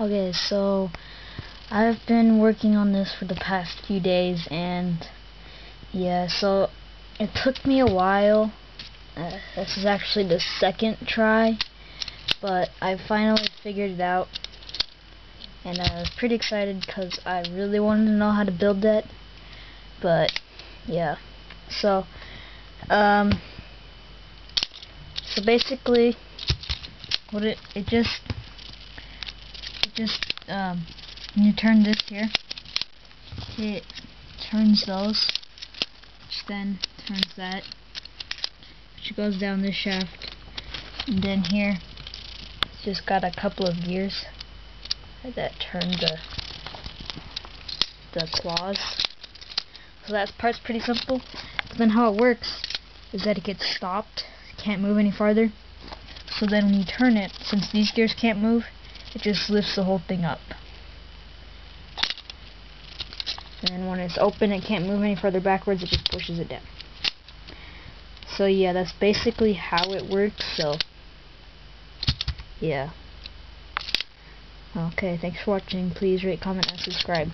Okay, so I've been working on this for the past few days and yeah, so it took me a while. Uh, this is actually the second try, but I finally figured it out and I was pretty excited because I really wanted to know how to build that but yeah so um so basically what it it just just um, when you turn this here, it turns those, which then turns that, which goes down this shaft, and then here it's just got a couple of gears that turn the the claws. So that part's pretty simple. But then how it works is that it gets stopped, can't move any farther. So then when you turn it, since these gears can't move, it just lifts the whole thing up. And when it's open, it can't move any further backwards, it just pushes it down. So yeah, that's basically how it works, so yeah. Okay, thanks for watching. Please rate, comment, and subscribe.